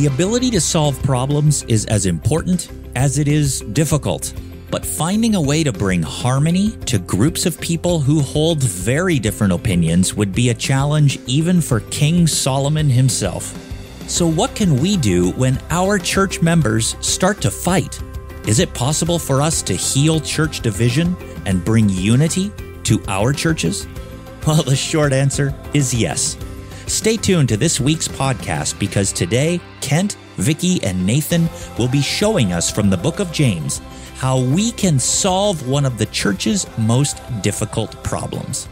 The ability to solve problems is as important as it is difficult. But finding a way to bring harmony to groups of people who hold very different opinions would be a challenge even for King Solomon himself. So, what can we do when our church members start to fight? Is it possible for us to heal church division and bring unity to our churches? Well, the short answer is yes. Stay tuned to this week's podcast because today, Kent, Vicki, and Nathan will be showing us from the book of James how we can solve one of the church's most difficult problems.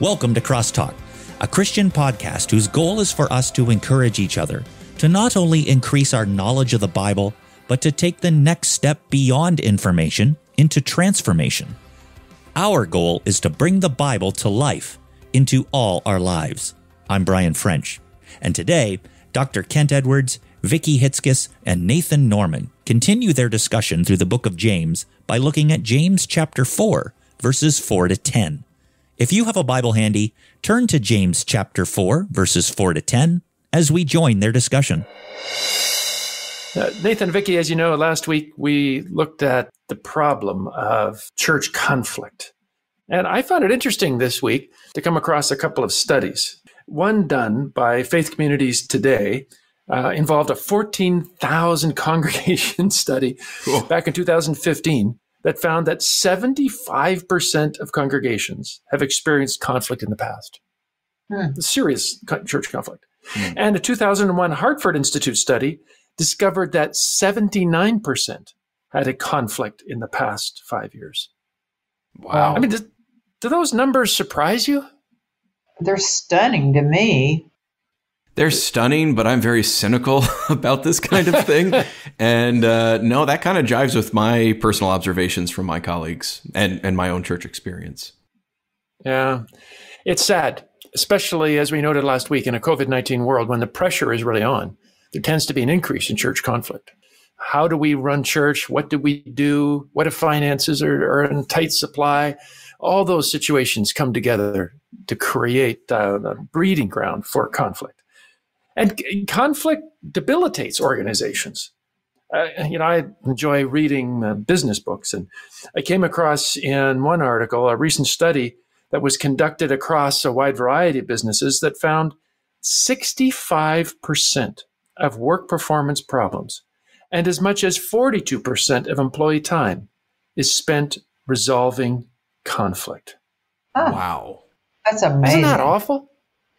Welcome to Crosstalk, a Christian podcast whose goal is for us to encourage each other to not only increase our knowledge of the Bible, but to take the next step beyond information into transformation. Our goal is to bring the Bible to life into all our lives. I'm Brian French, and today, Dr. Kent Edwards, Vicki Hitzges, and Nathan Norman continue their discussion through the book of James by looking at James chapter 4, verses 4 to 10. If you have a Bible handy, turn to James chapter 4, verses 4 to 10 as we join their discussion. Uh, Nathan, Vicki, as you know, last week we looked at the problem of church conflict. And I found it interesting this week to come across a couple of studies one done by Faith Communities Today uh, involved a 14,000 congregation study cool. back in 2015 that found that 75% of congregations have experienced conflict in the past. Hmm. Serious church conflict. Hmm. And a 2001 Hartford Institute study discovered that 79% had a conflict in the past five years. Wow. I mean, do, do those numbers surprise you? They're stunning to me. They're stunning, but I'm very cynical about this kind of thing. and uh, no, that kind of jives with my personal observations from my colleagues and, and my own church experience. Yeah. It's sad, especially as we noted last week in a COVID 19 world when the pressure is really on. There tends to be an increase in church conflict. How do we run church? What do we do? What if finances are, are in tight supply? all those situations come together to create uh, a breeding ground for conflict. And conflict debilitates organizations. Uh, you know, I enjoy reading uh, business books, and I came across in one article a recent study that was conducted across a wide variety of businesses that found 65% of work performance problems and as much as 42% of employee time is spent resolving conflict. Oh, wow. That's amazing. Isn't that awful?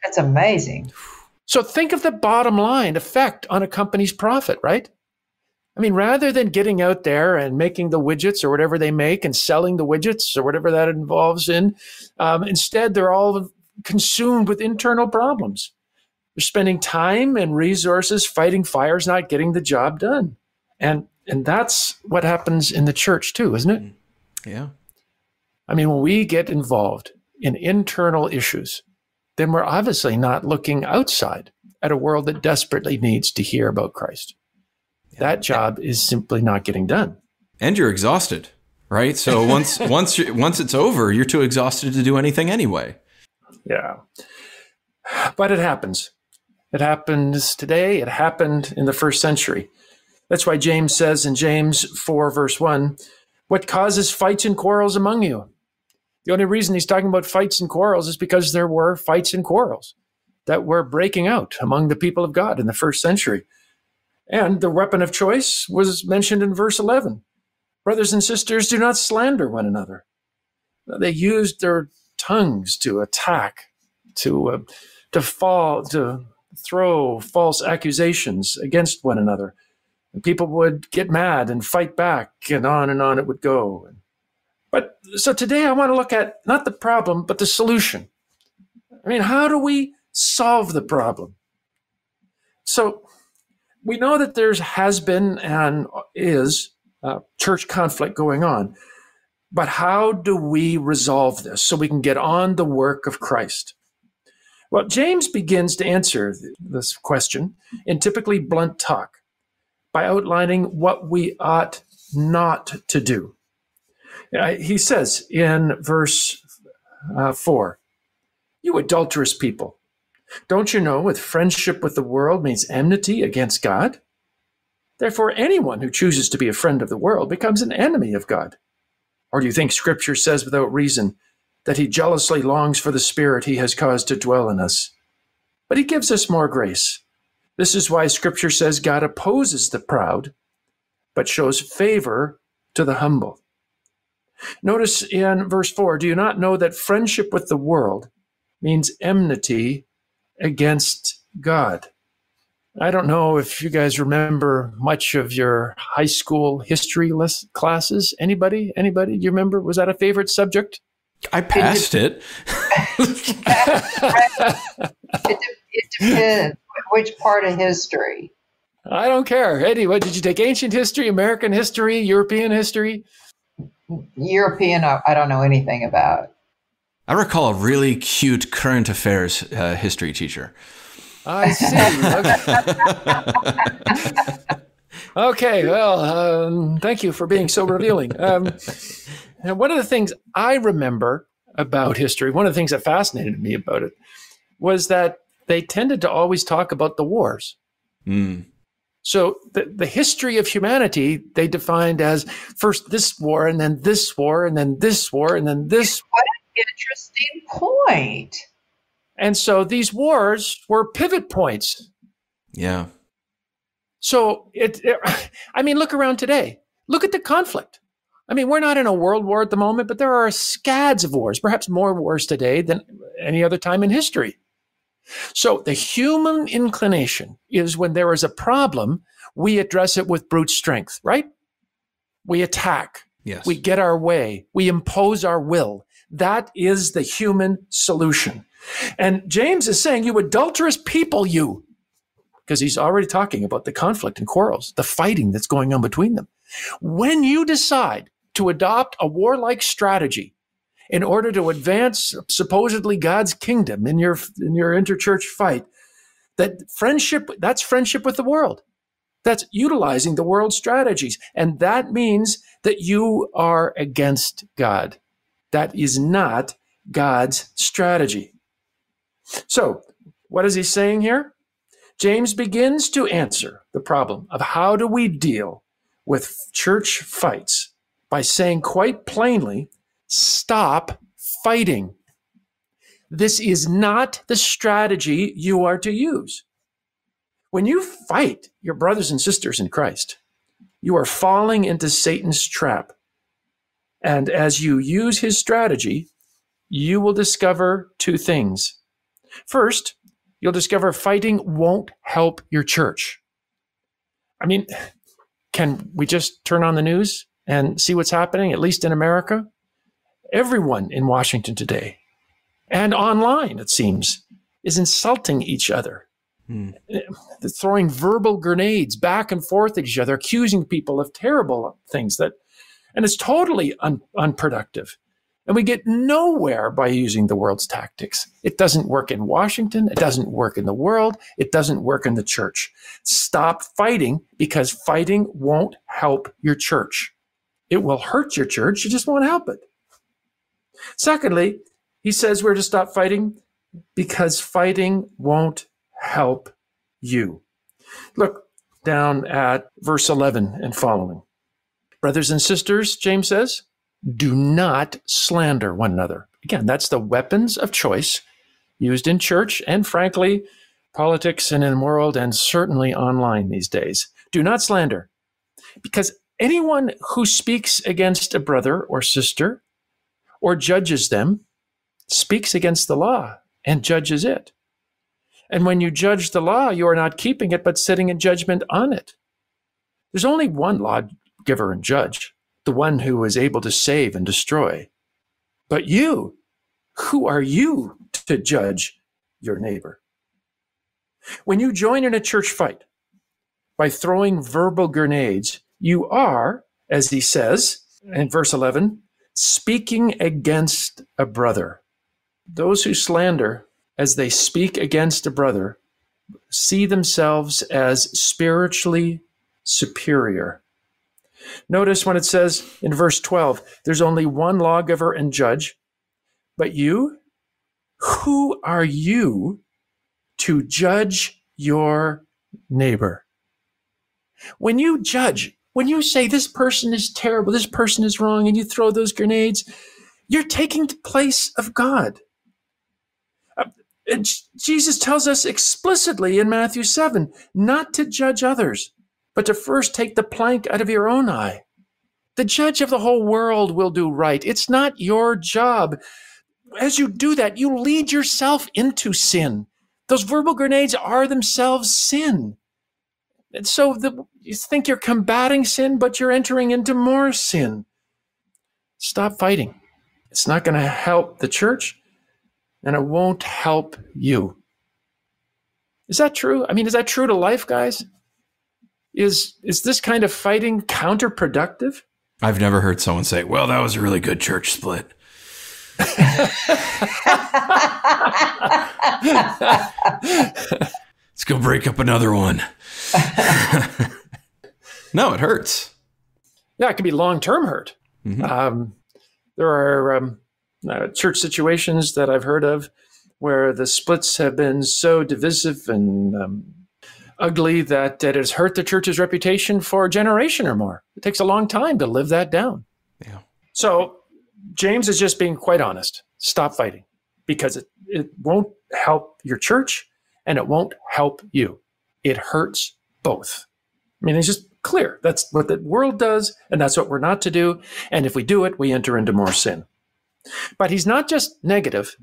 That's amazing. So think of the bottom line effect on a company's profit, right? I mean, rather than getting out there and making the widgets or whatever they make and selling the widgets or whatever that involves in, um, instead they're all consumed with internal problems. They're spending time and resources fighting fires, not getting the job done. And and that's what happens in the church too, isn't it? Yeah. I mean, when we get involved in internal issues, then we're obviously not looking outside at a world that desperately needs to hear about Christ. That job is simply not getting done. And you're exhausted, right? So once once once it's over, you're too exhausted to do anything anyway. Yeah. But it happens. It happens today. It happened in the first century. That's why James says in James 4, verse 1, What causes fights and quarrels among you? The only reason he's talking about fights and quarrels is because there were fights and quarrels that were breaking out among the people of God in the first century. And the weapon of choice was mentioned in verse 11. Brothers and sisters, do not slander one another. They used their tongues to attack, to, uh, to fall, to throw false accusations against one another. And people would get mad and fight back, and on and on it would go. And but so today I want to look at not the problem, but the solution. I mean, how do we solve the problem? So we know that there's has been and is uh, church conflict going on. But how do we resolve this so we can get on the work of Christ? Well, James begins to answer this question in typically blunt talk by outlining what we ought not to do. He says in verse uh, 4 You adulterous people, Don't you know with friendship with the world means enmity against God? Therefore, anyone who chooses to be a friend of the world becomes an enemy of God. Or do you think Scripture says without reason that he jealously longs for the Spirit he has caused to dwell in us? But he gives us more grace. This is why Scripture says God opposes the proud, but shows favor to the humble. Notice in verse 4 do you not know that friendship with the world means enmity against God? I don't know if you guys remember much of your high school history classes. Anybody? Anybody? Do you remember? Was that a favorite subject? I passed it. it. It depends which part of history. I don't care. Eddie, what did you take? Ancient history, American history, European history? European, I don't know anything about. I recall a really cute current affairs uh, history teacher. I see. Okay, okay well, um, thank you for being so revealing. Um, and one of the things I remember about history, one of the things that fascinated me about it, was that they tended to always talk about the wars. Mm. So the, the history of humanity they defined as first this war and then this war and then this war and then this. What an interesting point. And so these wars were pivot points. Yeah. So it, it, I mean, look around today. Look at the conflict. I mean, we're not in a world war at the moment, but there are scads of wars, perhaps more wars today than any other time in history. So the human inclination is when there is a problem, we address it with brute strength, right? We attack. Yes. We get our way. We impose our will. That is the human solution. And James is saying, you adulterous people, you, because he's already talking about the conflict and quarrels, the fighting that's going on between them. When you decide to adopt a warlike strategy in order to advance supposedly God's kingdom in your in your interchurch fight, that friendship that's friendship with the world. That's utilizing the world's strategies. And that means that you are against God. That is not God's strategy. So, what is he saying here? James begins to answer the problem of how do we deal with church fights by saying quite plainly Stop fighting. This is not the strategy you are to use. When you fight your brothers and sisters in Christ, you are falling into Satan's trap. And as you use his strategy, you will discover two things. First, you'll discover fighting won't help your church. I mean, can we just turn on the news and see what's happening, at least in America? Everyone in Washington today and online, it seems, is insulting each other. Hmm. Throwing verbal grenades back and forth at each other, accusing people of terrible things that, and it's totally un, unproductive. And we get nowhere by using the world's tactics. It doesn't work in Washington. It doesn't work in the world. It doesn't work in the church. Stop fighting because fighting won't help your church. It will hurt your church. You just won't help it. Secondly, he says we're to stop fighting because fighting won't help you. Look down at verse 11 and following. Brothers and sisters, James says, do not slander one another. Again, that's the weapons of choice used in church and, frankly, politics and in the world and certainly online these days. Do not slander because anyone who speaks against a brother or sister or judges them speaks against the law and judges it. And when you judge the law, you are not keeping it, but sitting in judgment on it. There's only one lawgiver and judge, the one who is able to save and destroy. But you, who are you to judge your neighbor? When you join in a church fight by throwing verbal grenades, you are, as he says in verse 11, speaking against a brother. Those who slander as they speak against a brother see themselves as spiritually superior. Notice when it says in verse 12, there's only one lawgiver and judge, but you, who are you to judge your neighbor. When you judge, when you say this person is terrible, this person is wrong, and you throw those grenades, you're taking the place of God. Uh, Jesus tells us explicitly in Matthew 7 not to judge others, but to first take the plank out of your own eye. The judge of the whole world will do right. It's not your job. As you do that, you lead yourself into sin. Those verbal grenades are themselves sin. And so the, you think you're combating sin, but you're entering into more sin. Stop fighting. It's not going to help the church, and it won't help you. Is that true? I mean, is that true to life, guys? Is is this kind of fighting counterproductive? I've never heard someone say, "Well, that was a really good church split." Let's go break up another one. no, it hurts. Yeah, it can be long term hurt. Mm-hmm. Um, there are um, uh, church situations that I've heard of where the splits have been so divisive and um, ugly that it has hurt the church's reputation for a generation or more. It takes a long time to live that down. Yeah. So James is just being quite honest. Stop fighting because it, it won't help your church and it won't help you. It hurts both. I mean, it's just clear. That's what the world does, and that's what we're not to do. And if we do it, we enter into more sin. But he's not just negative,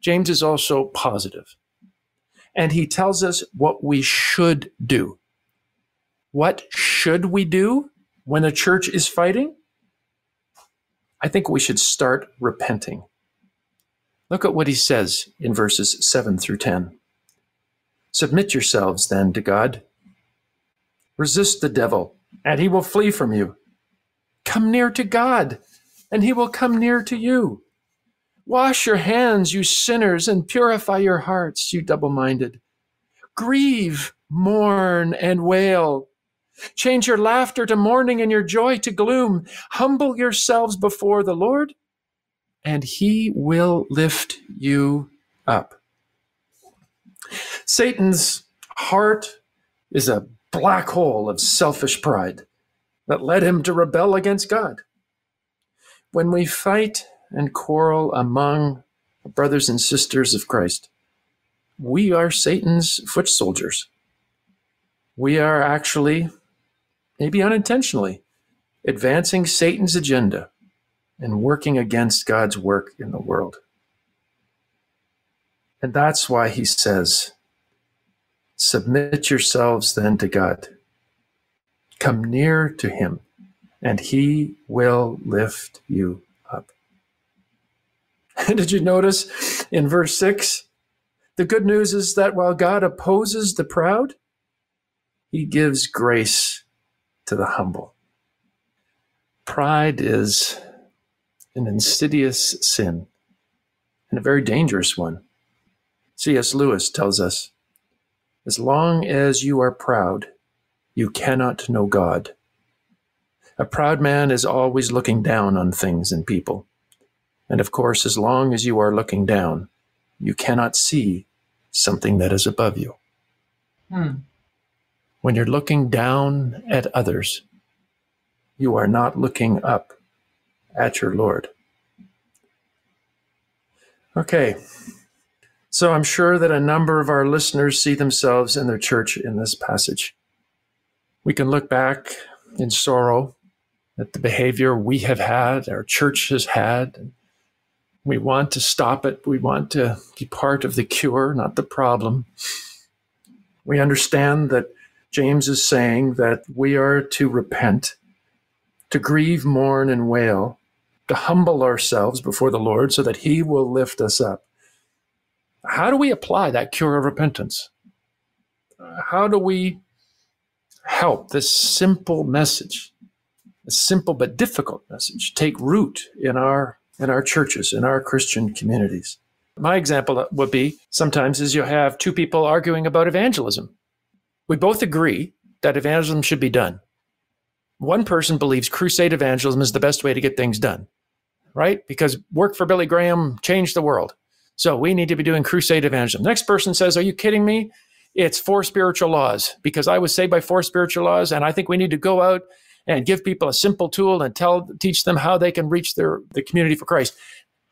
James is also positive. And he tells us what we should do. What should we do when a church is fighting? I think we should start repenting. Look at what he says in verses 7 through 10. Submit yourselves then to God. Resist the devil, and he will flee from you. Come near to God, and he will come near to you. Wash your hands, you sinners, and purify your hearts, you double minded. Grieve, mourn, and wail. Change your laughter to mourning and your joy to gloom. Humble yourselves before the Lord, and he will lift you up. Satan's heart is a black hole of selfish pride that led him to rebel against God. When we fight and quarrel among brothers and sisters of Christ, we are Satan's foot soldiers. We are actually, maybe unintentionally, advancing Satan's agenda and working against God's work in the world. And that's why he says, Submit yourselves then to God. Come near to him, and he will lift you up. Did you notice in verse 6? The good news is that while God opposes the proud, he gives grace to the humble. Pride is an insidious sin and a very dangerous one. C.S. Lewis tells us as long as you are proud, you cannot know God. A proud man is always looking down on things and people. And of course, as long as you are looking down, you cannot see something that is above you. Hmm. When you're looking down at others, you are not looking up at your Lord. Okay, so I'm sure that a number of our listeners see themselves and their church in this passage. We can look back in sorrow at the behavior we have had, our church has had. We want to stop it. We want to be part of the cure, not the problem. We understand that James is saying that we are to repent, to grieve, mourn, and wail, to humble ourselves before the Lord so that He will lift us up. How do we apply that cure of repentance? How do we help this simple message, a simple but difficult message, take root in our in our churches, in our Christian communities? My example would be sometimes is you have two people arguing about evangelism. We both agree that evangelism should be done. One person believes crusade evangelism is the best way to get things done, right? Because work for Billy Graham changed the world. So we need to be doing crusade evangelism. The Next person says, Are you kidding me? It's four spiritual laws because I was saved by four spiritual laws. And I think we need to go out and give people a simple tool and tell, teach them how they can reach their, the community for Christ.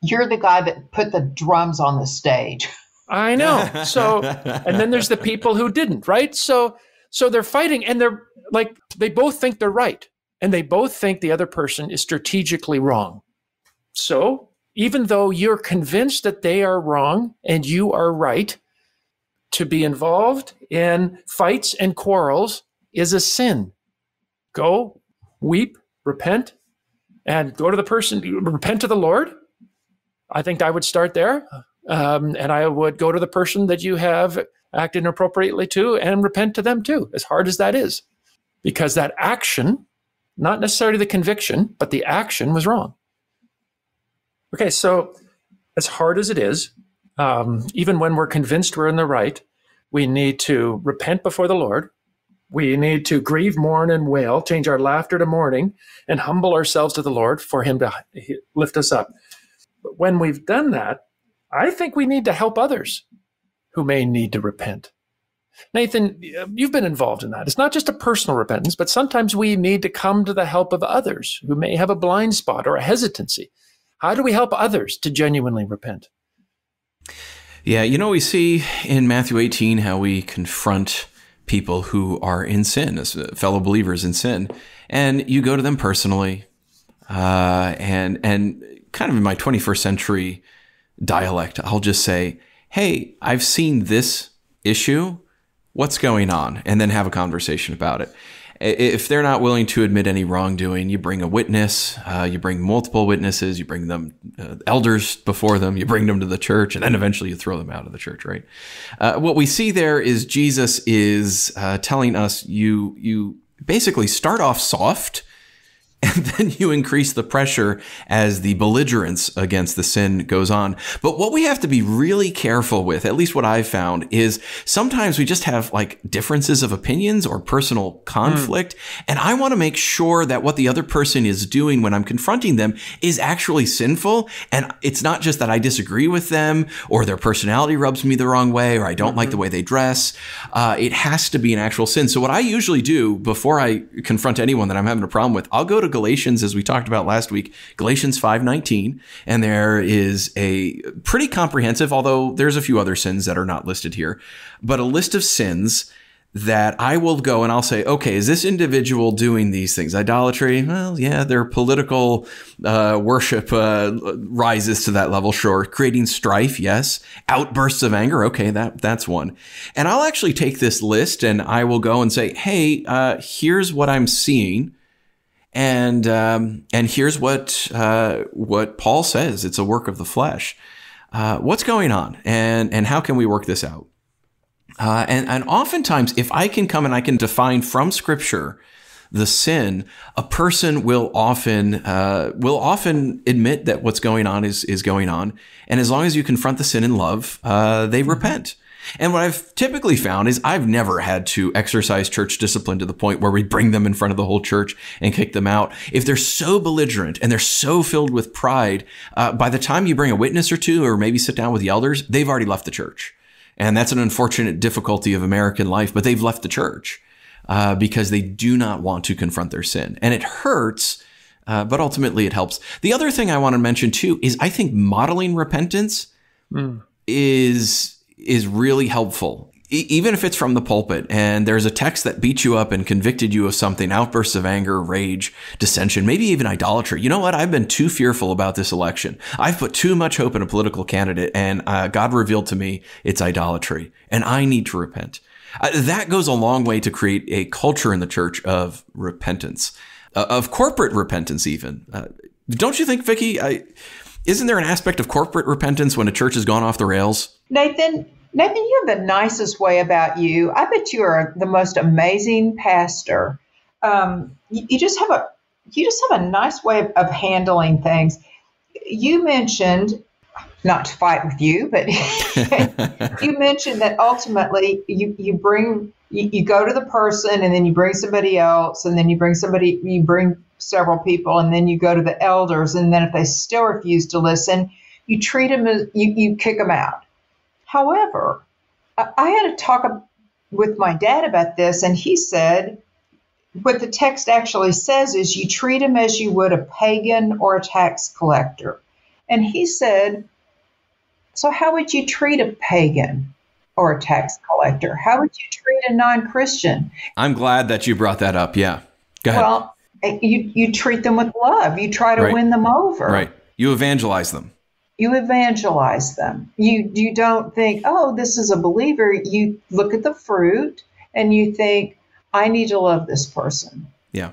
You're the guy that put the drums on the stage. I know. So, and then there's the people who didn't, right? So, so they're fighting and they're like, they both think they're right and they both think the other person is strategically wrong. So, even though you're convinced that they are wrong and you are right, to be involved in fights and quarrels is a sin. Go, weep, repent, and go to the person, repent to the Lord. I think I would start there. Um, and I would go to the person that you have acted inappropriately to and repent to them too, as hard as that is. Because that action, not necessarily the conviction, but the action was wrong. Okay, so as hard as it is, um, even when we're convinced we're in the right, we need to repent before the Lord. We need to grieve, mourn, and wail, change our laughter to mourning, and humble ourselves to the Lord for Him to lift us up. But when we've done that, I think we need to help others who may need to repent. Nathan, you've been involved in that. It's not just a personal repentance, but sometimes we need to come to the help of others who may have a blind spot or a hesitancy. How do we help others to genuinely repent? Yeah, you know, we see in Matthew 18 how we confront people who are in sin, as fellow believers in sin, and you go to them personally, uh, and and kind of in my 21st century dialect, I'll just say, "Hey, I've seen this issue. What's going on?" and then have a conversation about it if they're not willing to admit any wrongdoing, you bring a witness, uh, you bring multiple witnesses, you bring them uh, elders before them, you bring them to the church, and then eventually you throw them out of the church. Right? Uh, what we see there is Jesus is uh, telling us you you basically start off soft and then you increase the pressure as the belligerence against the sin goes on. But what we have to be really careful with, at least what I've found, is sometimes we just have like differences of opinions or personal conflict. Mm. And I want to make sure that what the other person is doing when I'm confronting them is actually sinful. And it's not just that I disagree with them or their personality rubs me the wrong way or I don't mm-hmm. like the way they dress. Uh, it has to be an actual sin. So what I usually do before I confront anyone that I'm having a problem with, I'll go to Galatians, as we talked about last week, Galatians 5:19, and there is a pretty comprehensive, although there's a few other sins that are not listed here, but a list of sins that I will go and I'll say, okay, is this individual doing these things? Idolatry? Well, yeah, their political uh, worship uh, rises to that level, sure. Creating strife, yes. Outbursts of anger, okay, that that's one. And I'll actually take this list and I will go and say, hey, uh, here's what I'm seeing and um, and here's what uh, what Paul says: it's a work of the flesh. Uh, what's going on, and and how can we work this out? Uh, and and oftentimes, if I can come and I can define from Scripture the sin, a person will often uh, will often admit that what's going on is is going on, and as long as you confront the sin in love, uh, they repent. And what I've typically found is I've never had to exercise church discipline to the point where we bring them in front of the whole church and kick them out. If they're so belligerent and they're so filled with pride, uh, by the time you bring a witness or two, or maybe sit down with the elders, they've already left the church. And that's an unfortunate difficulty of American life, but they've left the church uh, because they do not want to confront their sin. And it hurts. Uh, but ultimately, it helps. The other thing I want to mention too is I think modeling repentance mm. is is really helpful. Even if it's from the pulpit and there's a text that beat you up and convicted you of something, outbursts of anger, rage, dissension, maybe even idolatry. You know what? I've been too fearful about this election. I've put too much hope in a political candidate and uh, God revealed to me it's idolatry and I need to repent. Uh, that goes a long way to create a culture in the church of repentance, uh, of corporate repentance, even. Uh, don't you think, Vicki? I, isn't there an aspect of corporate repentance when a church has gone off the rails? Nathan, Nathan, you have the nicest way about you. I bet you are the most amazing pastor. Um, you, you, just have a you just have a nice way of, of handling things. You mentioned not to fight with you, but you mentioned that ultimately you, you bring you, you go to the person and then you bring somebody else and then you bring somebody you bring several people and then you go to the elders and then if they still refuse to listen you treat them as you, you kick them out. However, I, I had to talk with my dad about this, and he said what the text actually says is you treat him as you would a pagan or a tax collector. And he said, So, how would you treat a pagan or a tax collector? How would you treat a non Christian? I'm glad that you brought that up. Yeah. Go ahead. Well, you, you treat them with love, you try to Right. win them over. right. You evangelize them. You evangelize them. You you don't think, oh, this is a believer. You look at the fruit and you think, I need to love this person. Yeah.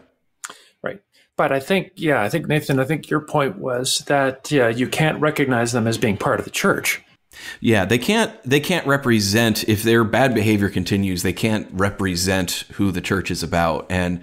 Right. But I think, yeah, I think, Nathan, I think your point was that yeah, you can't recognize them as being part of the church. Yeah, they can't they can't represent if their bad behavior continues, they can't represent who the church is about. And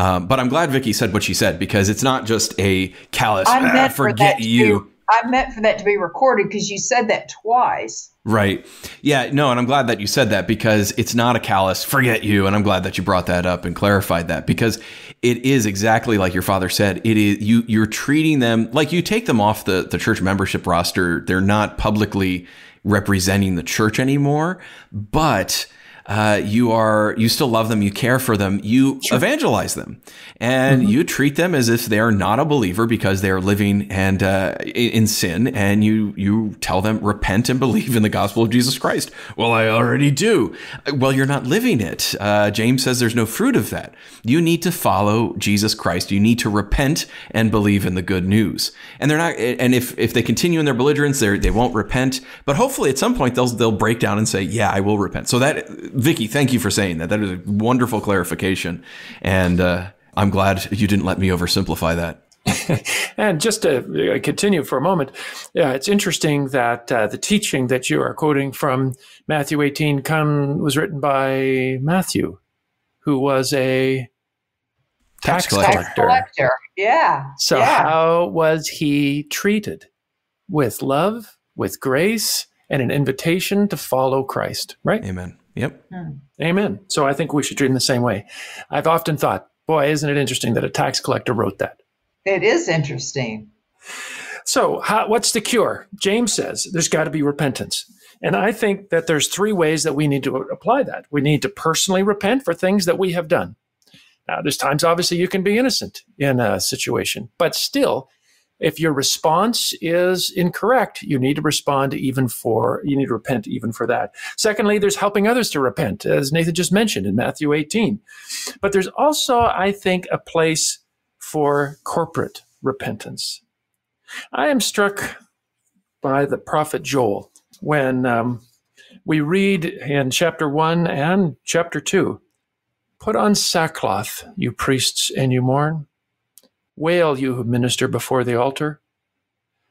um, but I'm glad Vicki said what she said because it's not just a callous "Ah, meant for that forget to you. Be, I meant for that to be recorded because you said that twice. Right. Yeah, no, and I'm glad that you said that because it's not a callous forget you and I'm glad that you brought that up and clarified that because it is exactly like your father said. It is you you're treating them like you take them off the the church membership roster. They're not publicly representing the church anymore, but uh, you are you still love them, you care for them, you evangelize them, and you treat them as if they are not a believer because they are living and uh, in in sin, and you you tell them repent and believe in the gospel of Jesus Christ. Well, I already do. Well, you're not living it. Uh, James says there's no fruit of that. You need to follow Jesus Christ. You need to repent and believe in the good news. And they're not. And if if they continue in their belligerence, they they won't repent. But hopefully, at some point, they'll they'll break down and say, "Yeah, I will repent." So that, Vicki, thank you for saying that. That is a wonderful clarification, and uh, I'm glad you didn't let me oversimplify that. And just to uh, continue for a moment, yeah, it's interesting that uh, the teaching that you are quoting from Matthew 18 come, was written by Matthew, who was a Tax tax, collector. Tax collector. collector. Yeah. So, yeah. how was he treated? With love, with grace, and an invitation to follow Christ, right? Amen. Yep. Hmm. Amen. So, I think we should treat him the same way. I've often thought, boy, isn't it interesting that a tax collector wrote that? it is interesting. So, how, what's the cure? James says there's got to be repentance. And I think that there's three ways that we need to apply that. We need to personally repent for things that we have done. Now, there's times obviously you can be innocent in a situation, but still, if your response is incorrect, you need to respond even for, you need to repent even for that. Secondly, there's helping others to repent, as Nathan just mentioned in Matthew 18. But there's also, I think, a place for corporate repentance. I am struck by the prophet Joel when um, we read in chapter 1 and chapter 2 Put on sackcloth, you priests, and you mourn. Wail, you who minister before the altar.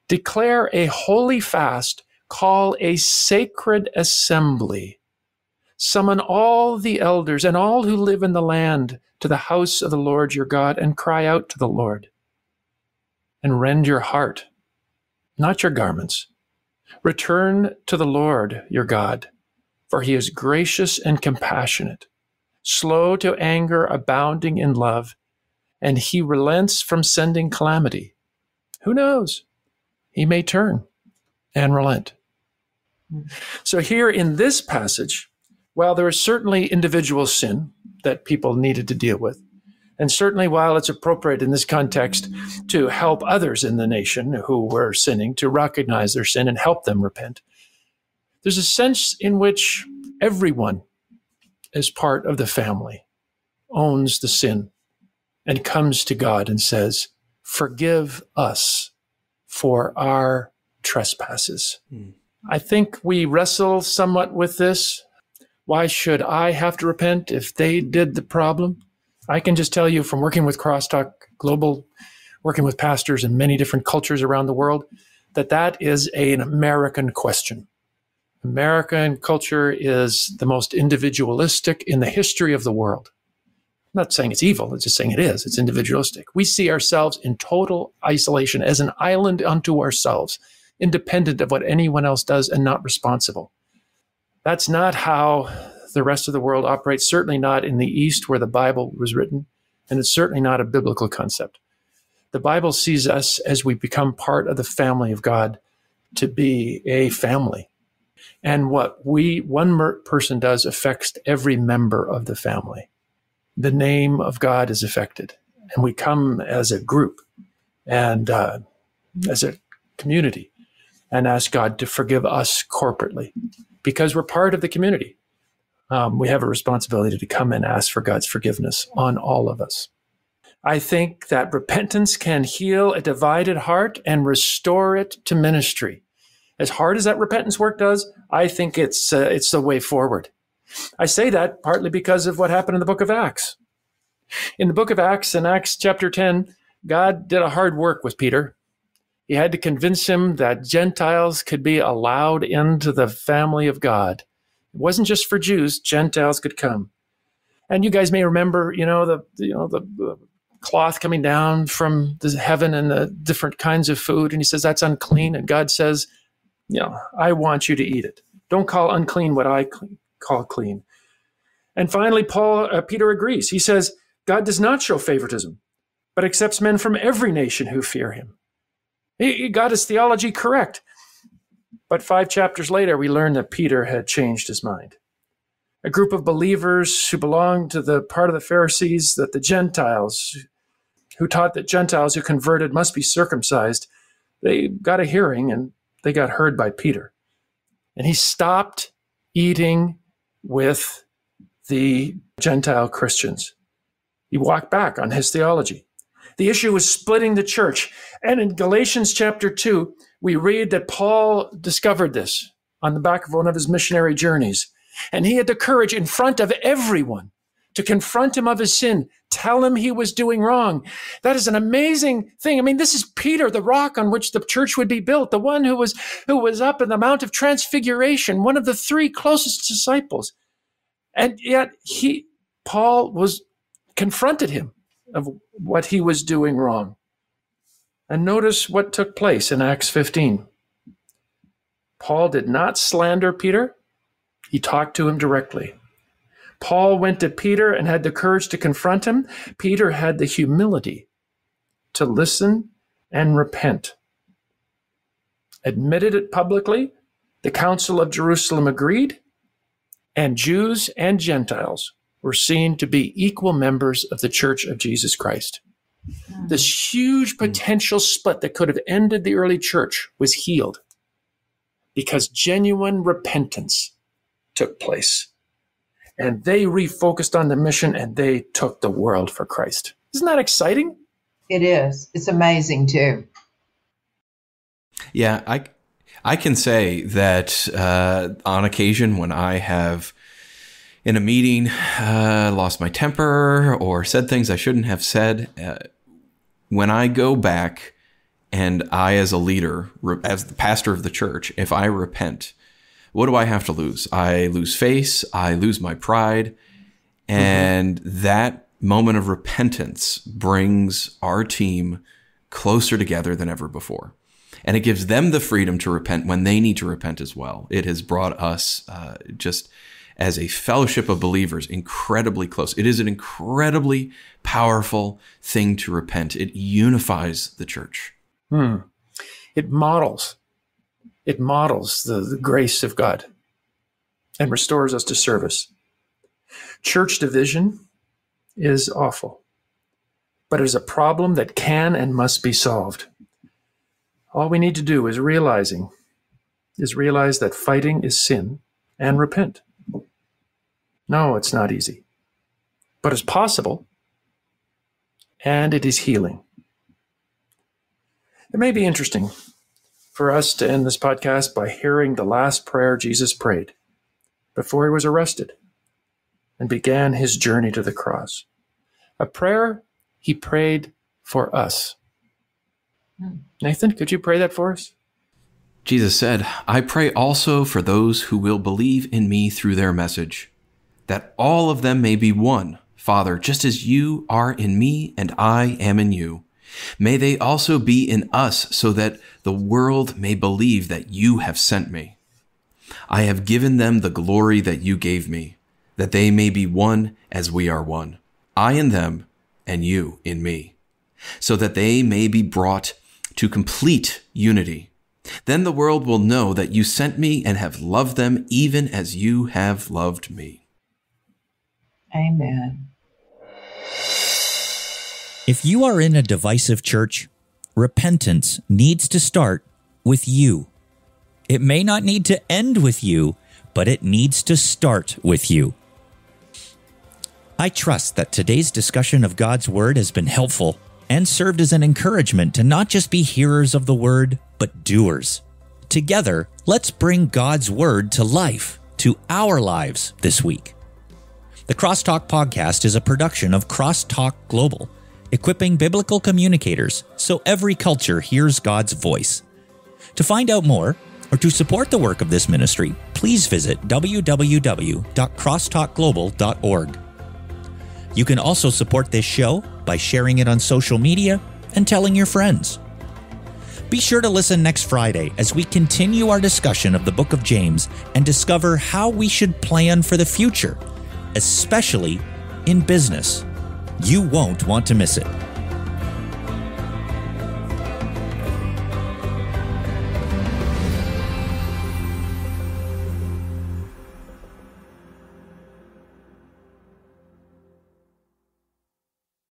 Declare a holy fast, call a sacred assembly. Summon all the elders and all who live in the land to the house of the Lord your God and cry out to the Lord. And rend your heart, not your garments. Return to the Lord your God, for he is gracious and compassionate, slow to anger, abounding in love, and he relents from sending calamity. Who knows? He may turn and relent. So, here in this passage, while there is certainly individual sin that people needed to deal with, and certainly while it's appropriate in this context to help others in the nation who were sinning to recognize their sin and help them repent, there's a sense in which everyone, as part of the family, owns the sin and comes to God and says, Forgive us for our trespasses. Hmm. I think we wrestle somewhat with this. Why should I have to repent if they did the problem? I can just tell you from working with Crosstalk Global, working with pastors in many different cultures around the world, that that is an American question. American culture is the most individualistic in the history of the world. I'm not saying it's evil, it's just saying it is. It's individualistic. We see ourselves in total isolation as an island unto ourselves, independent of what anyone else does and not responsible. That's not how the rest of the world operates, certainly not in the East where the Bible was written, and it's certainly not a biblical concept. The Bible sees us as we become part of the family of God to be a family. And what we, one person does affects every member of the family. The name of God is affected. And we come as a group and uh, as a community and ask God to forgive us corporately because we're part of the community. Um, we have a responsibility to come and ask for God's forgiveness on all of us. I think that repentance can heal a divided heart and restore it to ministry. As hard as that repentance work does, I think it's uh, it's the way forward. I say that partly because of what happened in the book of Acts. In the book of Acts, in Acts chapter 10, God did a hard work with Peter. He had to convince him that Gentiles could be allowed into the family of God. It wasn't just for Jews, Gentiles could come. And you guys may remember, you know, the you know the, the cloth coming down from the heaven and the different kinds of food and he says that's unclean and God says, you know, I want you to eat it. Don't call unclean what I call clean. And finally Paul uh, Peter agrees. He says God does not show favoritism, but accepts men from every nation who fear him. He, he got his theology correct. But five chapters later, we learn that Peter had changed his mind. A group of believers who belonged to the part of the Pharisees that the Gentiles, who taught that Gentiles who converted must be circumcised, they got a hearing and they got heard by Peter. And he stopped eating with the Gentile Christians. He walked back on his theology. The issue was splitting the church. And in Galatians chapter 2, we read that Paul discovered this on the back of one of his missionary journeys. And he had the courage in front of everyone to confront him of his sin, tell him he was doing wrong. That is an amazing thing. I mean, this is Peter, the rock on which the church would be built, the one who was who was up in the Mount of Transfiguration, one of the three closest disciples. And yet he Paul was confronted him of what he was doing wrong. And notice what took place in Acts 15. Paul did not slander Peter, he talked to him directly. Paul went to Peter and had the courage to confront him. Peter had the humility to listen and repent. Admitted it publicly. The Council of Jerusalem agreed, and Jews and Gentiles were seen to be equal members of the Church of Jesus Christ. This huge potential split that could have ended the early church was healed because genuine repentance took place. And they refocused on the mission and they took the world for Christ. Isn't that exciting? It is. It's amazing too. Yeah, I I can say that uh, on occasion when I have in a meeting uh, lost my temper or said things I shouldn't have said, uh, when I go back and I, as a leader, as the pastor of the church, if I repent, what do I have to lose? I lose face, I lose my pride. And mm-hmm. that moment of repentance brings our team closer together than ever before. And it gives them the freedom to repent when they need to repent as well. It has brought us uh, just as a fellowship of believers incredibly close. It is an incredibly powerful thing to repent. It unifies the church. Hmm. It models. It models the, the grace of God and restores us to service. Church division is awful, but it is a problem that can and must be solved. All we need to do is realizing is realize that fighting is sin and repent. No, it's not easy, but it's possible, and it is healing. It may be interesting for us to end this podcast by hearing the last prayer Jesus prayed before he was arrested and began his journey to the cross. A prayer he prayed for us. Hmm. Nathan, could you pray that for us? Jesus said, I pray also for those who will believe in me through their message that all of them may be one, Father, just as you are in me and I am in you. May they also be in us so that the world may believe that you have sent me. I have given them the glory that you gave me, that they may be one as we are one, I in them and you in me, so that they may be brought to complete unity. Then the world will know that you sent me and have loved them even as you have loved me. Amen. If you are in a divisive church, repentance needs to start with you. It may not need to end with you, but it needs to start with you. I trust that today's discussion of God's Word has been helpful and served as an encouragement to not just be hearers of the Word, but doers. Together, let's bring God's Word to life, to our lives this week. The Crosstalk Podcast is a production of Crosstalk Global, equipping biblical communicators so every culture hears God's voice. To find out more, or to support the work of this ministry, please visit www.crosstalkglobal.org. You can also support this show by sharing it on social media and telling your friends. Be sure to listen next Friday as we continue our discussion of the book of James and discover how we should plan for the future, especially in business. You won't want to miss it.